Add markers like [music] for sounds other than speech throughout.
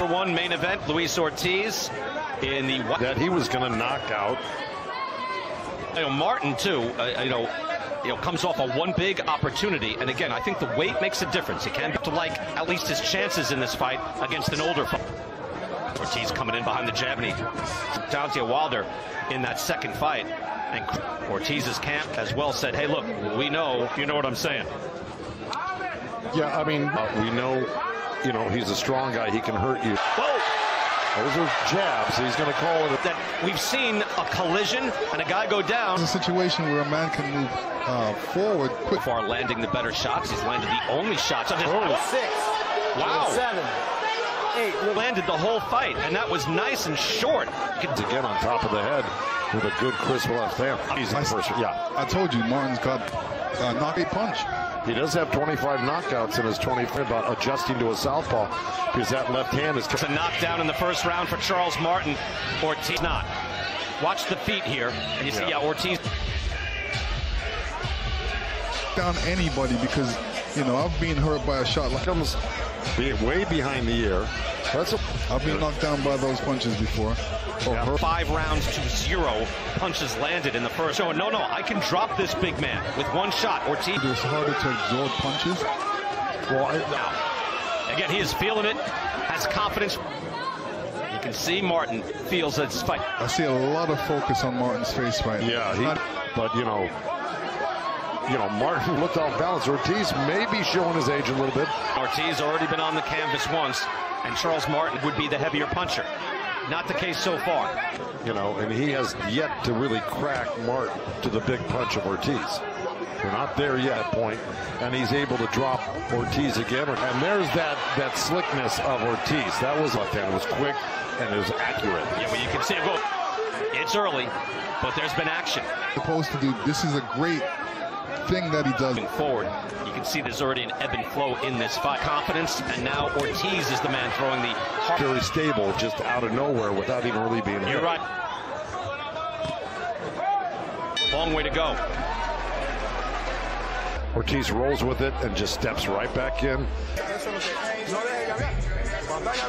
For one main event, Luis Ortiz in the that he was going to knock out. You know, Martin too. Uh, you know, you know, comes off a one big opportunity, and again, I think the weight makes a difference. He can to like at least his chances in this fight against an older fight. Ortiz coming in behind the jab, and he Deontay Wilder in that second fight. And Ortiz's camp as well said, "Hey, look, we know. You know what I'm saying." Yeah, I mean, uh, we know. You know, he's a strong guy. He can hurt you. Whoa! Those are jabs. He's going to call it. That we've seen a collision and a guy go down. It's a situation where a man can move uh, forward quick. Far landing the better shots. He's landed the only shots of his. Oh. Six. Wow. Seven. Eight. Landed the whole fight, and that was nice and short. Again on top of the head with a good crisp left hand. Easy I, first. Yeah. I told you, Martin's got Uh, a knockout punch. He does have 25 knockouts in his 25 about adjusting to a southpaw because that left hand is. It's a knockdown in the first round for Charles Martin. Ortiz not. Watch the feet here, and you see, yeah, Ortiz. Down anybody because, you know, I've been hurt by a shot like comes be way behind the ear. That's a, I've been knocked down by those punches before. Yeah. Oh, five rounds to zero punches landed in the first. So no, no, I can drop this big man with one shot. Ortiz. It's harder to absorb punches. Well, I, now, again, he is feeling it, has confidence. You can see Martin feels it's fight. I see a lot of focus on Martin's face right Yeah, he, but you know, you know, Martin looked off balance. Ortiz may be showing his age a little bit. Ortiz already been on the canvas once, and Charles Martin would be the heavier puncher. Not the case so far. You know, and he has yet to really crack Martin to the big punch of Ortiz. We're not there yet, point, and he's able to drop Ortiz again. And there's that that slickness of Ortiz. That was left hand. It was quick and it was accurate. Yeah, well, you can see it. Well, it's early, but there's been action. Supposed to do. This is a great thing that he does. Forward, you can see there's already an ebb and flow in this fight. Confidence, and now Ortiz is the man throwing the hard. Very stable, just out of nowhere without even really being You're hit. right. Long way to go. Ortiz rolls with it and just steps right back in.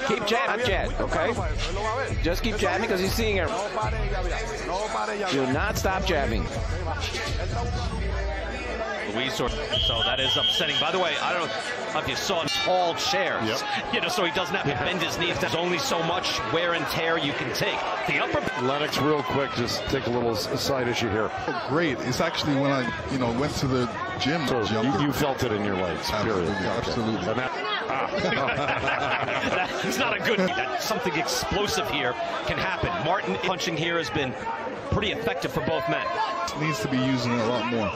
Keep jabbing, jab, okay? Just keep jabbing because he's seeing it. Do not stop jabbing. Luis or so that is upsetting. By the way, I don't know if you saw tall chairs. Yep. You know, so he doesn't have to bend his knees. There's only so much wear and tear you can take. The upper Lennox, real quick, just take a little side issue here. Oh, great. It's actually when I, you know, went to the gym. So younger. you, you felt it in your legs, period. Absolutely, absolutely. And that, ah. [laughs] That's not a good. That something explosive here can happen. Martin punching here has been pretty effective for both men. Needs to be using it a lot more.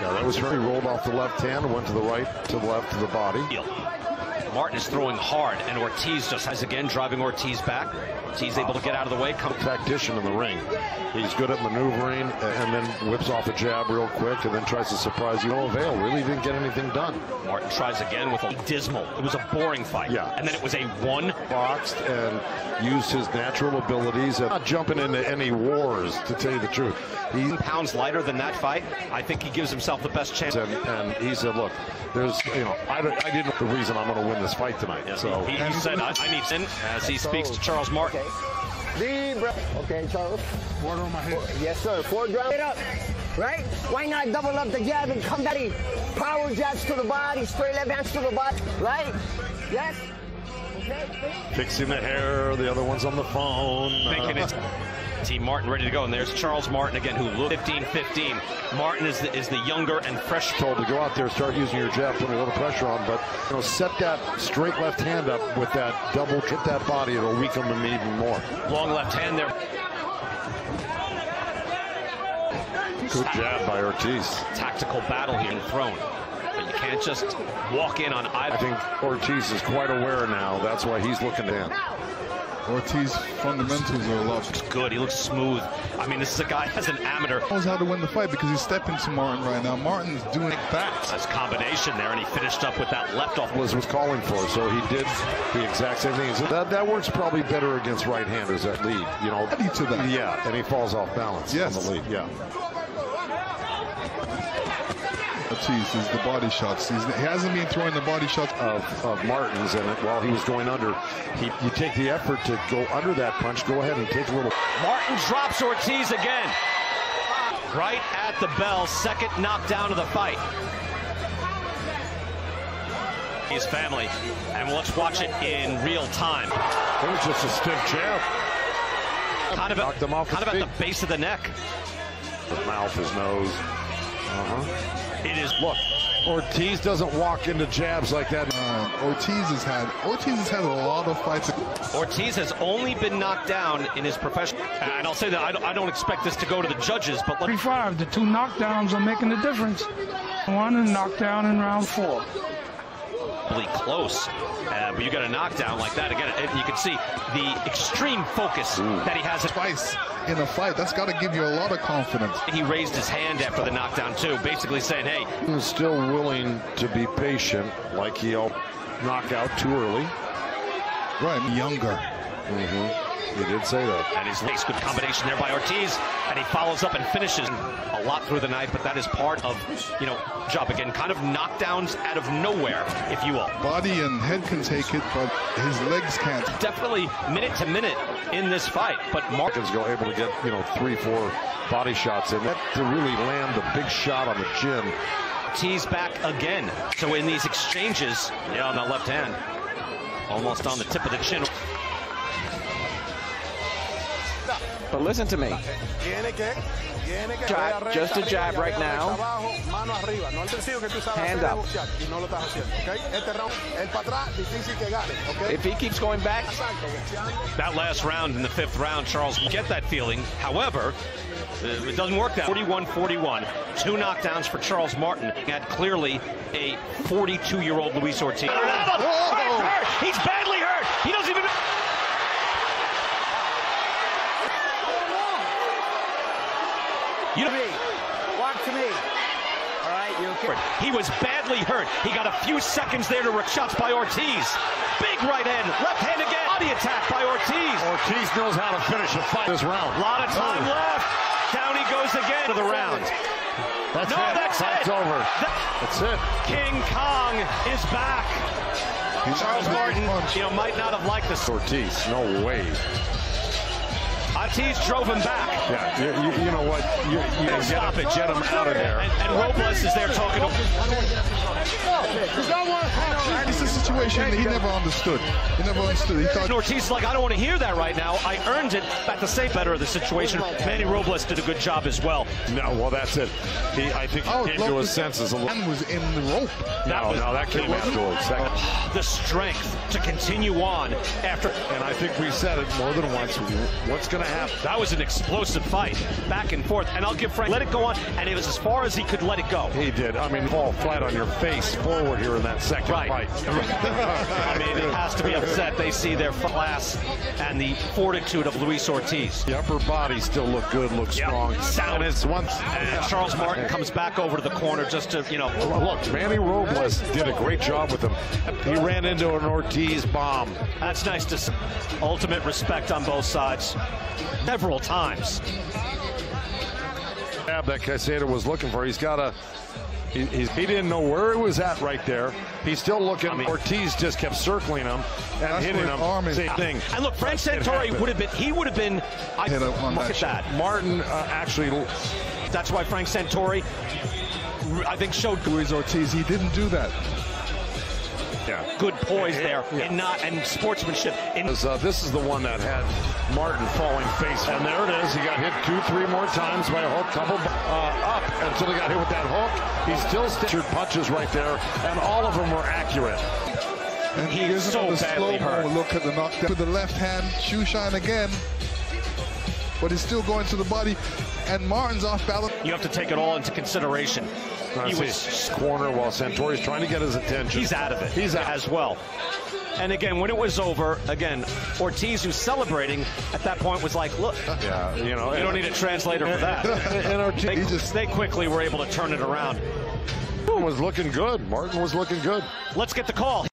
Yeah, that was he rolled off the left hand, went to the right, to the left, to the body. Martin is throwing hard, and Ortiz just has again driving Ortiz back. Ortiz able to get out of the way. Come Tactician in the ring. He's good at maneuvering and then whips off a jab real quick and then tries to surprise you. No avail. Really didn't get anything done. Martin tries again with a dismal. It was a boring fight. Yeah. And then it was a one. Boxed and used his natural abilities and not jumping into any wars, to tell you the truth. He pounds lighter than that fight. I think he gives himself the best chance. and, and he said, "Look, there's, you know, I, I didn't know the reason I'm going to win this fight tonight." So he, he said, I, I need in as he speaks to Charles Martin. Deep breath. Okay, Charles. Water on my head. Yes, sir. Four rounds. Get up. Right? Why not double up the jab and come back? Power jabs to the body, straight left hands to the body. Right? Yes? Okay. fixing the hair, the other one's on the phone. Thinking it's uh, Martin ready to go. And there's Charles Martin again, who looked 15-15. Martin is the, is the younger and fresh. told to go out there, start using your jab, put a little pressure on, but you know, set that straight left hand up with that double, trip that body, it'll weaken him even more. Long left hand there. Good jab by Ortiz. Tactical battle here and thrown. But you can't just walk in on either. I think Ortiz is quite aware now. That's why he's looking in. Ortiz fundamentals are a lot. Good. He looks smooth. I mean, this is a guy as an amateur. knows how to win the fight because he's stepping to Martin right now. Martin's doing it back. Nice combination there, and he finished up with that left off. Was was calling for, so he did the exact same thing. So that that works probably better against right-handers that lead. You know, Ready to that. yeah, and he falls off balance Yes. on the lead. Yeah, Ortiz is the body shots. He's, he hasn't been throwing the body shots. of, of Martin's, and while he was going under, he, you take the effort to go under that punch. Go ahead and take a little. Martin drops Ortiz again. Right at the bell, second knockdown of the fight. His family, and let's watch it in real time. It was just a stiff jab. Kind of, Knocked at, him off kind of his at the base of the neck. His mouth, his nose. Uh-huh. It is Look, Ortiz doesn't walk into jabs like that. Uh, Ortiz has had Ortiz has had a lot of fights. Ortiz has only been knocked down in his professional. And I'll say that I don't, I don't expect this to go to the judges, but let 35. The two knockdowns are making the difference. One and knockdown in round four. Really close. Uh, but you got a knockdown like that again, and you can see the extreme focus that he has. Twice in a fight. That's got to give you a lot of confidence. He raised his hand after the knockdown too, basically saying, "Hey, He's still willing to be patient, like he'll knock out too early. Right, younger. Mm-hmm. He did say that. And his nice good combination there by Ortiz, and he follows up and finishes a lot through the night. But that is part of, you know, job again, kind of knockdowns out of nowhere, if you will. Body and head can take it, but his legs can't. Definitely minute to minute in this fight. But Mark go able to get, you know, three, four body shots in. That to really land the big shot on the chin. Ortiz back again. So in these exchanges, yeah, on the left hand, almost on the tip of the chin. But listen to me. Jab, just a jab right now. Hand up. If he keeps going back, That last round in the fifth round, Charles, you get that feeling. However, uh, it doesn't work that 41-41. Two knockdowns for Charles Martin. Had clearly a 42-year-old Luis Ortiz. hurt. He's badly hurt. He doesn't even. You know, me. Walk to me. All he was badly hurt. He got a few seconds there to rip shots by Ortiz. Big right hand, left hand again. Body attack by Ortiz. Ortiz knows how to finish a fight this round. A lot of time Oh. left. Down he goes again to the round. That's No, it. that's Fight's it. over. That's it. King Kong is back. Charles Martin, you know, might not have liked this. Ortiz, no way. Ortiz drove him back. Yeah, you, you, you know what? You, you get Stop him, it. get him out of there. And, and Robles is there talking to him. It's a situation that he never understood. He never understood. He And thought Ortiz is like, I don't want to hear that right now. I earned it. Back to say better of the situation. Manny Robles did a good job as well. No, well, that's it. He, I think, oh, he Oh, came to his senses a little. hand was in the rope. No, was- no, that came afterwards. That- The strength to continue on after. and I think we said it more than once. What's going to happen? That was an explosive fight, back and forth. And I'll give Frank, let it go on. And it was as far as he could let it go. He did. I mean, fall flat on your face forward here in that second Right. fight. [laughs] I mean, it has to be upset. They see their class and the fortitude of Luis Ortiz. The upper body still look good, look Yeah. strong. Sound. And it's once. And Charles Martin comes back over to the corner just to, you know, Look, Manny Robles did a great job with him. He ran into an Ortiz bomb. that's nice to see. Ultimate respect on both sides. Several times. jab that Caicedo was looking for. He's got a. He, he's, he didn't know where he was at right there. He's still looking. I mean- Ortiz just kept circling him and That's hitting where him. his arm is. Same thing. And look, Frank It Santore would have been, he would have been, I, Hit look up on that at shot. that. Martin uh, actually. That's why Frank Santore, I think, showed Luis Ortiz, he didn't do that. Yeah. good poise there Yeah. and not and sportsmanship. In, Uh, this is the one that had Martin falling face. And there it is. He got hit two, three more times by a hook, couple uh, up until he got hit with that hook. He still stitched punches right there, and all of them were accurate. And He is so another badly slow-mo hurt. look at the knockdown to the left hand, shoe shine again. But he's still going to the body. And Martin's off balance. you have to take it all into consideration. See, was corner while Santore's trying to get his attention. He's out of it. He's out. as well. And again, when it was over, again, Ortiz, who's celebrating at that point, was like, "Look, Yeah, you know. you don't need a translator for that." [laughs] and Ortiz They, just- they quickly were able to turn it around. was looking good. Martin was looking good. Let's get the call.